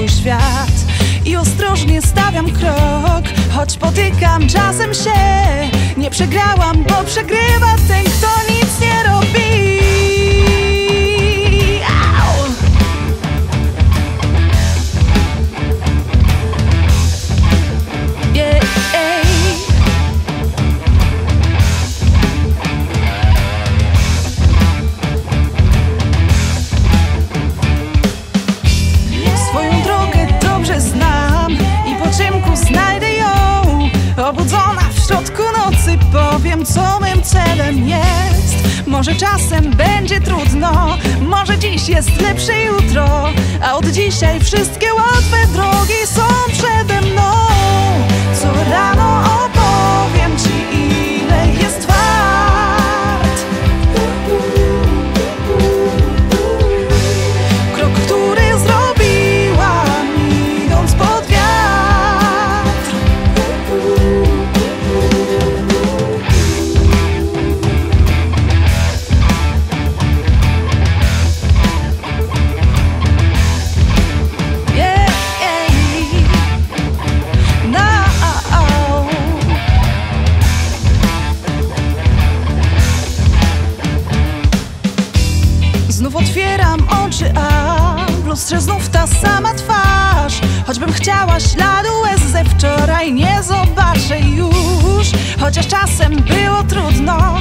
swój świat I ostrożnie stawiam krok Choć potykam czasem się. Nie przegrałam, bo przegrywa ten, kto nic nie robi. Powiem co mym celem jest. Może czasem będzie trudno, może dziś jest lepsze jutro A od dzisiaj wszystkie łatwe drogi są przede mną otwieram oczy, a w lustrze znów ta sama twarz. Choćbym chciała śladu łez ze wczoraj nie zobaczę już. Chociaż czasem było trudno,